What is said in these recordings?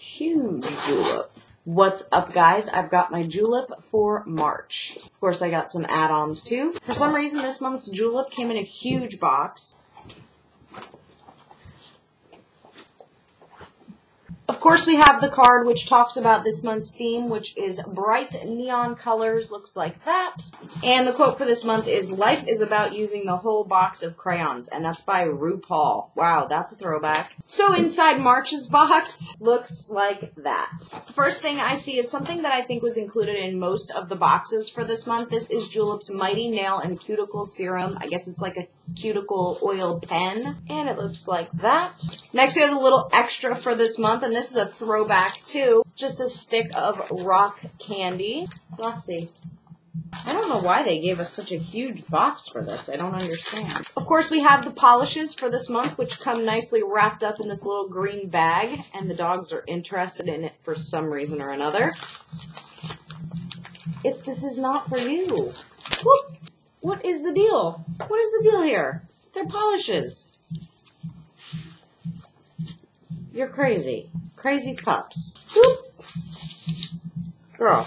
Huge julep. What's up, guys? I've got my julep for March. Of course, I got some add-ons too. For some reason, this month's julep came in a huge box. Of course, we have the card which talks about this month's theme, which is bright neon colors, looks like that. And the quote for this month is Life is about using the whole box of crayons, and that's by RuPaul. Wow, that's a throwback. So inside March's box looks like that. The first thing I see is something that I think was included in most of the boxes for this month. This is Julep's Mighty Nail and Cuticle Serum. I guess it's like a cuticle oil pen, and it looks like that. Next, we have a little extra for this month, and this is a throwback too. It's just a stick of rock candy. Roxy. I don't know why they gave us such a huge box for this. I don't understand. Of course, we have the polishes for this month, which come nicely wrapped up in this little green bag, and the dogs are interested in it for some reason or another. If this is not for you. Whoop. What is the deal? What is the deal here? They're polishes. You're crazy. Crazy pups. Whoop. Girl.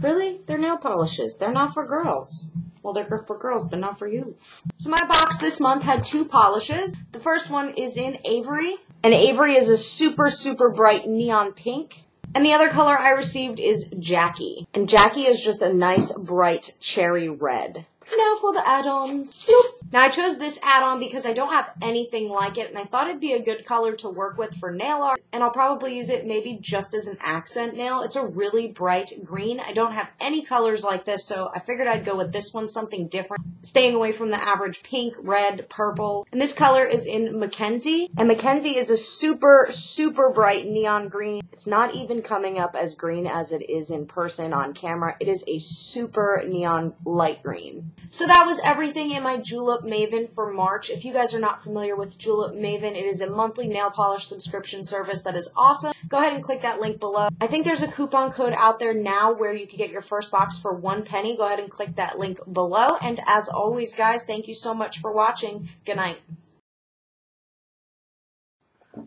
Really? They're nail polishes. They're not for girls. Well, they're for girls, but not for you. So my box this month had two polishes. The first one is in Avery. And Avery is a super, super bright neon pink. And the other color I received is Jackie. And Jackie is just a nice, bright cherry red. Now for the add-ons. Now I chose this add-on because I don't have anything like it and I thought it'd be a good color to work with for nail art and I'll probably use it maybe just as an accent nail. It's a really bright green. I don't have any colors like this so I figured I'd go with this one, something different, staying away from the average pink, red, purple. And this color is in Mackenzie and Mackenzie is a super, super bright neon green. It's not even coming up as green as it is in person on camera. It is a super neon light green. So that was everything in my Julep Maven for March. If you guys are not familiar with Julep Maven, it is a monthly nail polish subscription service that is awesome. Go ahead and click that link below. I think there's a coupon code out there now where you can get your first box for one penny. Go ahead and click that link below. And as always, guys, thank you so much for watching. Good night.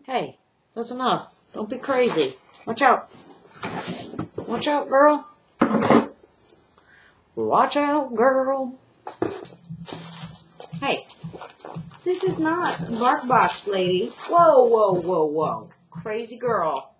Hey, that's enough. Don't be crazy. Watch out. Watch out, girl. Watch out, girl. Hey, this is not BarkBox, lady. Whoa, whoa, whoa, whoa. Crazy girl.